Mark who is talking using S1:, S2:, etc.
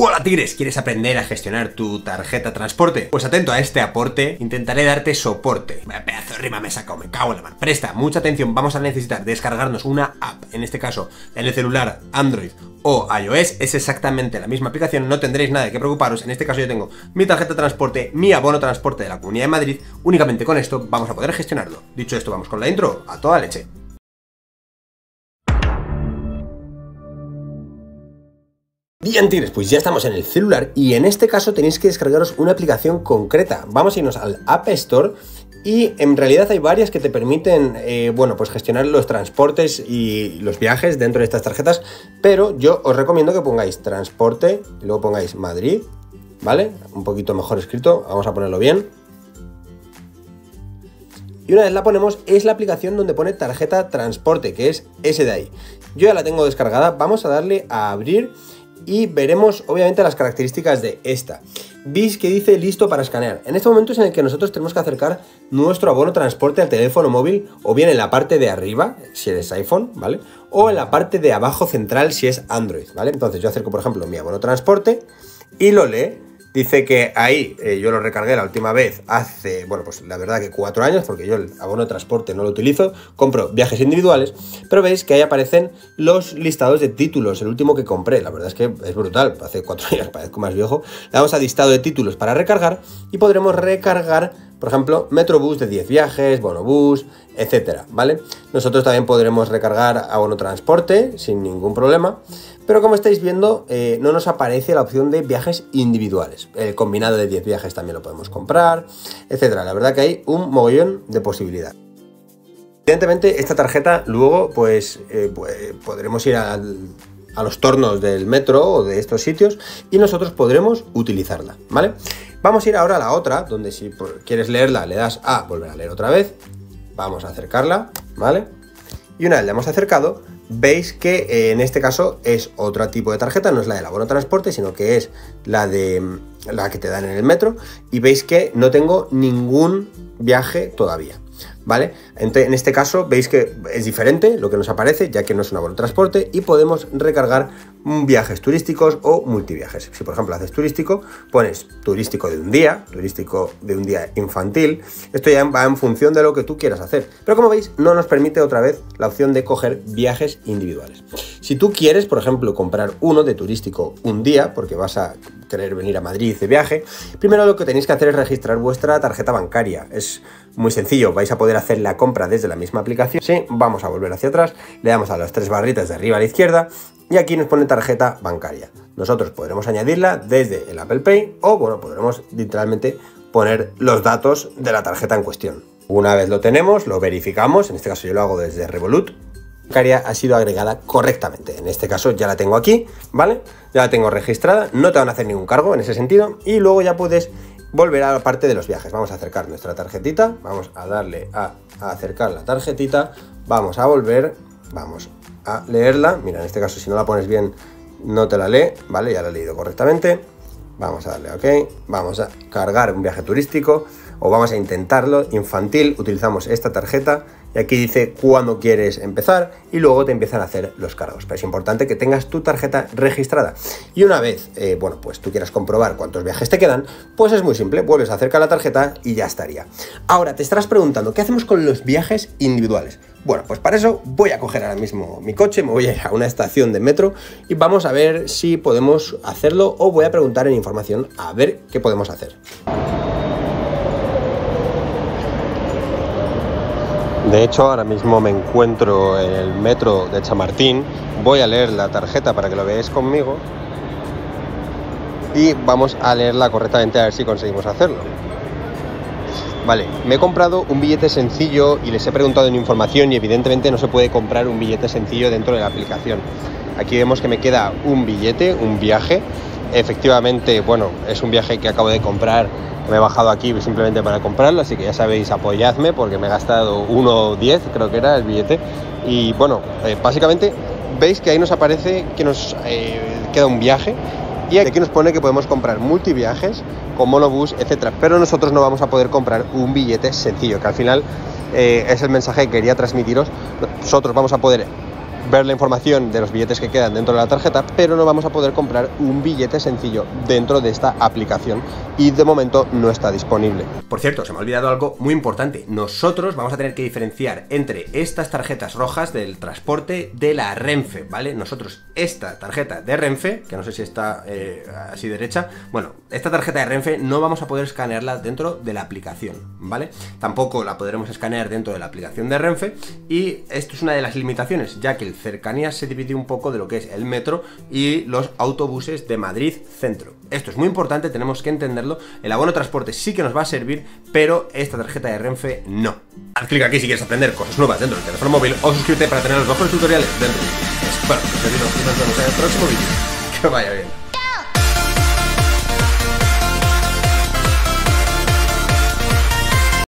S1: ¡Hola tigres! ¿Quieres aprender a gestionar tu tarjeta transporte? Pues atento a este aporte, intentaré darte soporte. Vaya pedazo de rima me he sacado, me cago en la mano. Presta mucha atención, vamos a necesitar descargarnos una app, en este caso en el celular Android o iOS, es exactamente la misma aplicación, no tendréis nada de qué preocuparos. En este caso yo tengo mi tarjeta de transporte, mi abono transporte de la Comunidad de Madrid, únicamente con esto vamos a poder gestionarlo. Dicho esto, vamos con la intro, a toda leche. Bien, tigres, pues ya estamos en el celular y en este caso tenéis que descargaros una aplicación concreta. Vamos a irnos al App Store y en realidad hay varias que te permiten, eh, bueno, pues gestionar los transportes y los viajes dentro de estas tarjetas, pero yo os recomiendo que pongáis transporte y luego pongáis Madrid, ¿vale? Un poquito mejor escrito, vamos a ponerlo bien. Y una vez la ponemos, es la aplicación donde pone tarjeta transporte, que es ese de ahí. Yo ya la tengo descargada, vamos a darle a abrir y veremos obviamente las características de esta. Veis que dice listo para escanear. En este momento es en el que nosotros tenemos que acercar nuestro abono transporte al teléfono móvil o bien en la parte de arriba, si eres iPhone, ¿vale? O en la parte de abajo central si es Android, ¿vale? Entonces yo acerco, por ejemplo, mi abono transporte y lo lee Dice que ahí eh, yo lo recargué la última vez hace, bueno, pues la verdad que cuatro años, porque yo el abono de transporte no lo utilizo, compro viajes individuales, pero veis que ahí aparecen los listados de títulos, el último que compré, la verdad es que es brutal, hace cuatro años parezco más viejo, le damos a listado de títulos para recargar y podremos recargar por ejemplo, Metrobús de 10 viajes, Bonobús, etcétera, ¿vale? Nosotros también podremos recargar abono transporte sin ningún problema, pero como estáis viendo, eh, no nos aparece la opción de viajes individuales. El combinado de 10 viajes también lo podemos comprar, etcétera. La verdad que hay un mogollón de posibilidades. Evidentemente, esta tarjeta luego, pues, eh, pues podremos ir a los tornos del metro o de estos sitios y nosotros podremos utilizarla, ¿vale? Vamos a ir ahora a la otra, donde si quieres leerla le das a volver a leer otra vez, vamos a acercarla, ¿vale? Y una vez la hemos acercado, veis que eh, en este caso es otro tipo de tarjeta, no es la del abono transporte, sino que es la de la que te dan en el metro y veis que no tengo ningún viaje todavía. ¿vale? En este caso veis que es diferente lo que nos aparece, ya que no es un abono transporte y podemos recargar viajes turísticos o multiviajes. Si por ejemplo haces turístico, pones turístico de un día, turístico de un día infantil, esto ya va en función de lo que tú quieras hacer. Pero como veis, no nos permite otra vez la opción de coger viajes individuales. Si tú quieres, por ejemplo, comprar uno de turístico un día, porque vas a querer venir a Madrid de viaje, primero lo que tenéis que hacer es registrar vuestra tarjeta bancaria. Es muy sencillo, vais a poder hacer la compra desde la misma aplicación. Sí, vamos a volver hacia atrás, le damos a las tres barritas de arriba a la izquierda y aquí nos pone tarjeta bancaria. Nosotros podremos añadirla desde el Apple Pay o, bueno, podremos literalmente poner los datos de la tarjeta en cuestión. Una vez lo tenemos, lo verificamos, en este caso yo lo hago desde Revolut, bancaria ha sido agregada correctamente. En este caso ya la tengo aquí, ¿vale? Ya la tengo registrada, no te van a hacer ningún cargo en ese sentido y luego ya puedes volver a la parte de los viajes. Vamos a acercar nuestra tarjetita, vamos a darle a, a acercar la tarjetita, vamos a volver, vamos a leerla. Mira, en este caso si no la pones bien no te la lee, ¿vale? Ya la he leído correctamente. Vamos a darle OK, vamos a cargar un viaje turístico o vamos a intentarlo infantil, utilizamos esta tarjeta y aquí dice cuándo quieres empezar y luego te empiezan a hacer los cargos. Pero es importante que tengas tu tarjeta registrada. Y una vez, eh, bueno, pues tú quieras comprobar cuántos viajes te quedan, pues es muy simple, vuelves a acercar la tarjeta y ya estaría. Ahora te estarás preguntando, ¿qué hacemos con los viajes individuales? Bueno, pues para eso voy a coger ahora mismo mi coche, me voy a ir a una estación de metro y vamos a ver si podemos hacerlo o voy a preguntar en información a ver qué podemos hacer. De hecho, ahora mismo me encuentro en el metro de Chamartín. Voy a leer la tarjeta para que lo veáis conmigo. Y vamos a leerla correctamente a ver si conseguimos hacerlo. Vale, me he comprado un billete sencillo y les he preguntado en información y evidentemente no se puede comprar un billete sencillo dentro de la aplicación. Aquí vemos que me queda un billete, un viaje. Efectivamente, bueno, es un viaje que acabo de comprar me he bajado aquí simplemente para comprarlo, así que ya sabéis, apoyadme porque me he gastado 1,10 creo que era el billete. Y bueno, eh, básicamente veis que ahí nos aparece que nos eh, queda un viaje y aquí nos pone que podemos comprar multiviajes con monobús, etcétera. Pero nosotros no vamos a poder comprar un billete sencillo, que al final eh, es el mensaje que quería transmitiros. Nosotros vamos a poder ver la información de los billetes que quedan dentro de la tarjeta, pero no vamos a poder comprar un billete sencillo dentro de esta aplicación y de momento no está disponible. Por cierto, se me ha olvidado algo muy importante. Nosotros vamos a tener que diferenciar entre estas tarjetas rojas del transporte de la Renfe, ¿vale? Nosotros esta tarjeta de Renfe, que no sé si está eh, así derecha, bueno, esta tarjeta de Renfe no vamos a poder escanearla dentro de la aplicación, ¿vale? Tampoco la podremos escanear dentro de la aplicación de Renfe y esto es una de las limitaciones, ya que el cercanías se divide un poco de lo que es el metro y los autobuses de Madrid Centro. Esto es muy importante, tenemos que entenderlo. El abono transporte sí que nos va a servir, pero esta tarjeta de Renfe no. Haz clic aquí si quieres aprender cosas nuevas dentro del teléfono móvil o suscríbete para tener los mejores tutoriales dentro de Espero que os haya nos vemos en el próximo vídeo. Que vaya bien.